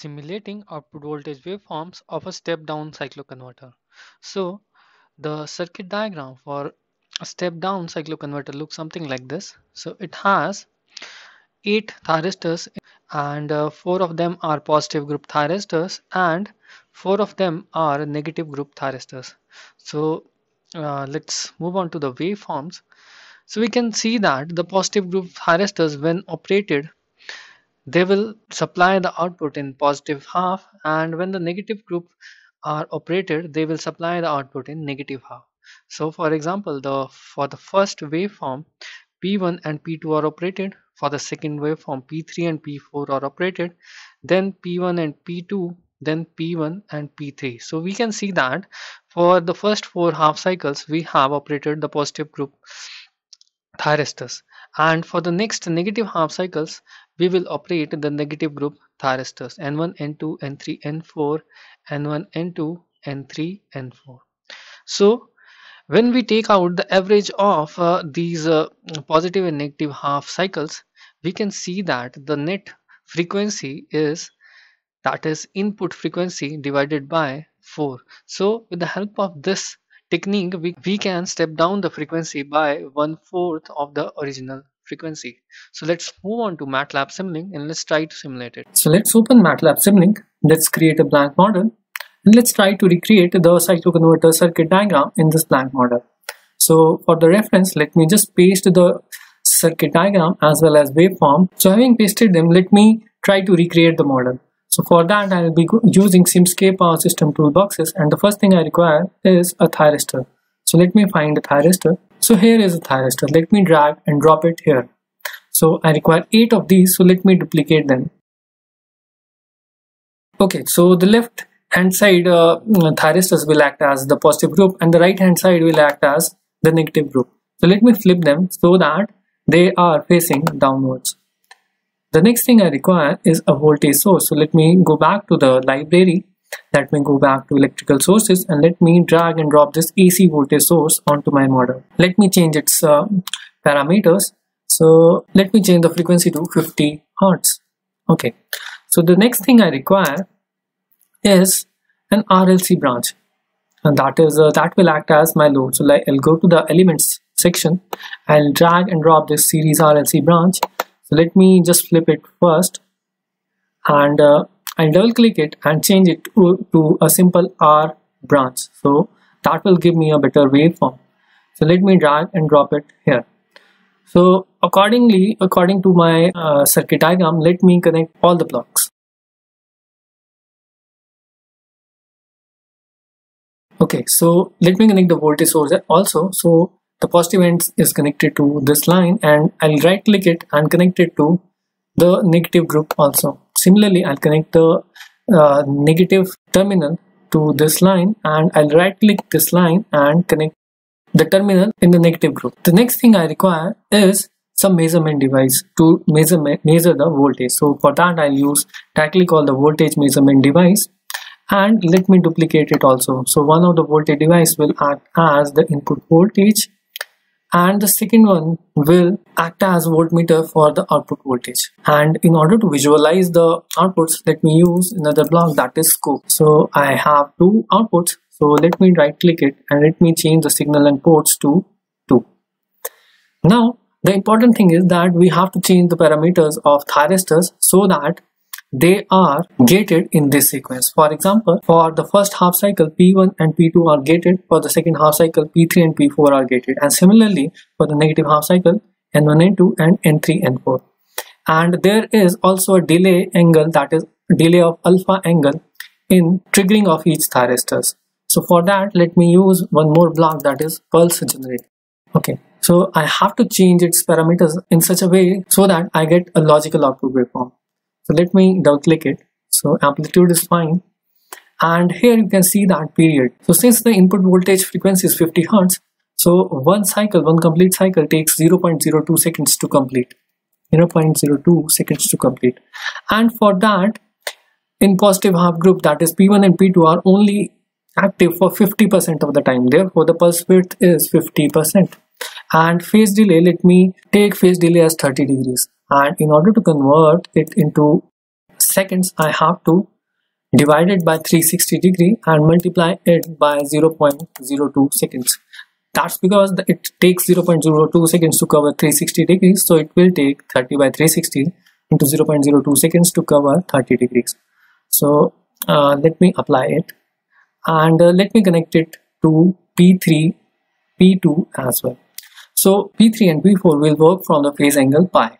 simulating output voltage waveforms of a step-down cycloconverter. So the circuit diagram for a step-down cycloconverter looks something like this. So it has eight thyristors and uh, four of them are positive group thyristors and four of them are negative group thyristors. So uh, let's move on to the waveforms. So we can see that the positive group thyristors when operated they will supply the output in positive half and when the negative group are operated they will supply the output in negative half. So for example the for the first waveform p1 and p2 are operated. For the second waveform p3 and p4 are operated. Then p1 and p2 then p1 and p3 so we can see that for the first four half cycles we have operated the positive group thyristors and for the next negative half cycles we will operate the negative group thyristors n1 n2 n3 n4 n1 n2 n3 n4 so when we take out the average of uh, these uh, positive and negative half cycles we can see that the net frequency is that is input frequency divided by 4 so with the help of this technique we, we can step down the frequency by one fourth of the original frequency. So let's move on to matlab simulink and let's try to simulate it. So let's open matlab simulink let's create a blank model. And let's try to recreate the cycloconverter circuit diagram in this blank model. So for the reference let me just paste the circuit diagram as well as waveform. So having pasted them let me try to recreate the model. So for that I will be using Simscape Power System toolboxes. And the first thing I require is a thyristor. So let me find a thyristor. So here is a thyristor. Let me drag and drop it here. So I require 8 of these so let me duplicate them. Okay so the left hand side uh, thyristors will act as the positive group and the right hand side will act as the negative group. So let me flip them so that they are facing downwards. The next thing I require is a voltage source. So let me go back to the library. Let me go back to electrical sources and let me drag and drop this AC voltage source onto my model. Let me change its uh, parameters. So let me change the frequency to 50 Hertz. Okay. So the next thing I require is an RLC branch and that is uh, that will act as my load. So like I'll go to the elements section. I'll drag and drop this series RLC branch so let me just flip it first and uh, I'll double click it and change it to, to a simple R branch. So that will give me a better waveform. So let me drag and drop it here. So accordingly according to my uh, circuit diagram let me connect all the blocks. Okay so let me connect the voltage source also. So the positive end is connected to this line and I'll right click it and connect it to the negative group also. Similarly, I'll connect the uh, negative terminal to this line and I'll right click this line and connect the terminal in the negative group. The next thing I require is some measurement device to measure measure the voltage. So for that I'll use directly call the voltage measurement device and let me duplicate it also. So one of the voltage device will act as the input voltage and the second one will act as voltmeter for the output voltage. And in order to visualize the outputs let me use another block that is scope. So I have two outputs. So let me right click it and let me change the signal and ports to 2 now the important thing is that we have to change the parameters of thyristors so that they are gated in this sequence. For example, for the first half cycle, P1 and P2 are gated. For the second half cycle, P3 and P4 are gated. And similarly, for the negative half cycle, N1, N2 and N3, N4. And there is also a delay angle that is delay of alpha angle in triggering of each thyristors. So for that, let me use one more block that is pulse generator. Okay, so I have to change its parameters in such a way so that I get a logical output waveform. So let me double click it. So amplitude is fine. And here you can see that period. So since the input voltage frequency is 50 Hertz, so one cycle, one complete cycle takes 0.02 seconds to complete. 0.02 seconds to complete. And for that, in positive half group, that is P1 and P2 are only active for 50% of the time. Therefore, the pulse width is 50%. And phase delay, let me take phase delay as 30 degrees and in order to convert it into seconds I have to divide it by 360 degree and multiply it by 0.02 seconds. That's because it takes 0.02 seconds to cover 360 degrees so it will take 30 by 360 into 0.02 seconds to cover 30 degrees. So uh, let me apply it. And uh, let me connect it to P3 P2 as well. So P3 and P4 will work from the phase angle pi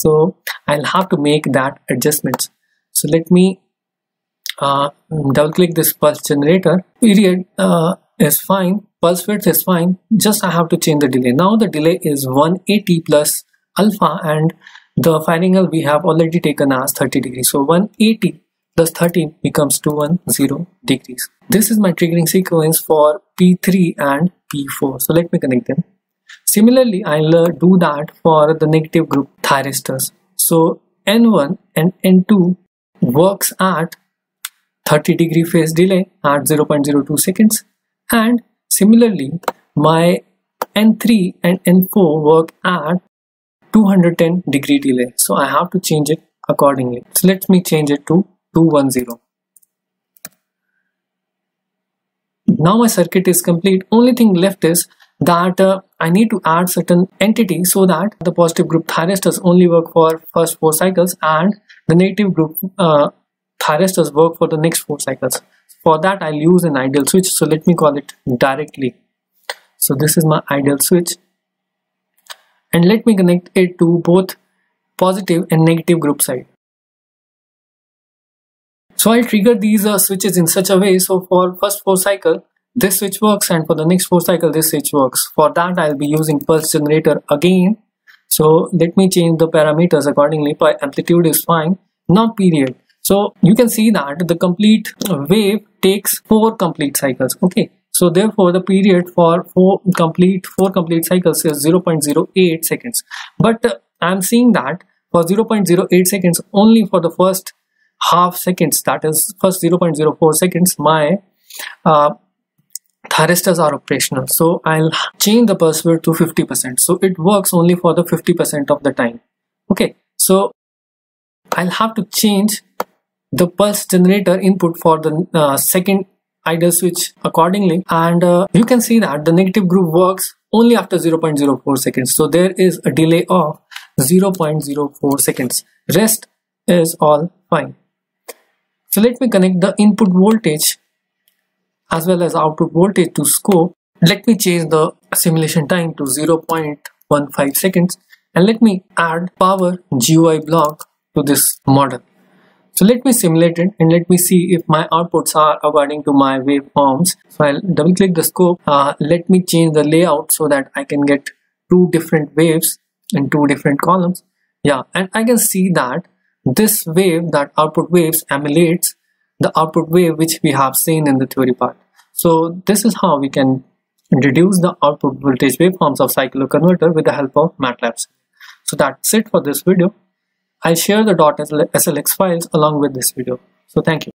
so I'll have to make that adjustments so let me uh, double click this pulse generator. Period uh, is fine. Pulse width is fine. Just I have to change the delay. Now the delay is 180 plus alpha and the angle we have already taken as 30 degrees. So 180 plus 30 becomes 210 degrees. This is my triggering sequence for p3 and p4 so let me connect them similarly i'll uh, do that for the negative group thyristors so n1 and n2 works at 30 degree phase delay at 0.02 seconds. And similarly my N3 and N4 work at 210 degree delay. So I have to change it accordingly. So let me change it to 210 now my circuit is complete. Only thing left is that uh, I need to add certain entity so that the positive group thyristors only work for first four cycles and the negative group uh, thyristors work for the next four cycles. For that I'll use an ideal switch. So let me call it directly. So this is my ideal switch. And let me connect it to both positive and negative group side. So I'll trigger these uh, switches in such a way. So for first four cycle this switch works and for the next four cycle this switch works for that I'll be using pulse generator again so let me change the parameters accordingly by amplitude is fine now period so you can see that the complete wave takes four complete cycles. Okay. So therefore the period for four complete four complete cycles is 0.08 seconds. But uh, I'm seeing that for 0.08 seconds only for the first half seconds that is first 0.04 seconds my uh, thyristors are operational. So I'll change the width to 50% so it works only for the 50% of the time. Okay. So I'll have to change the pulse generator input for the uh, second ideal switch accordingly. And uh, you can see that the negative group works only after 0.04 seconds. So there is a delay of 0.04 seconds. Rest is all fine. So let me connect the input voltage as well as output voltage to scope let me change the simulation time to 0.15 seconds and let me add power GUI block to this model so let me simulate it and let me see if my outputs are according to my waveforms. So I'll double click the scope. Uh, let me change the layout so that I can get two different waves in two different columns. Yeah, and I can see that this wave, that output waves emulates the output wave which we have seen in the theory part. So this is how we can reduce the output voltage waveforms of cycloconverter with the help of MATLAB. So that's it for this video. I'll share the .slx files along with this video. So thank you.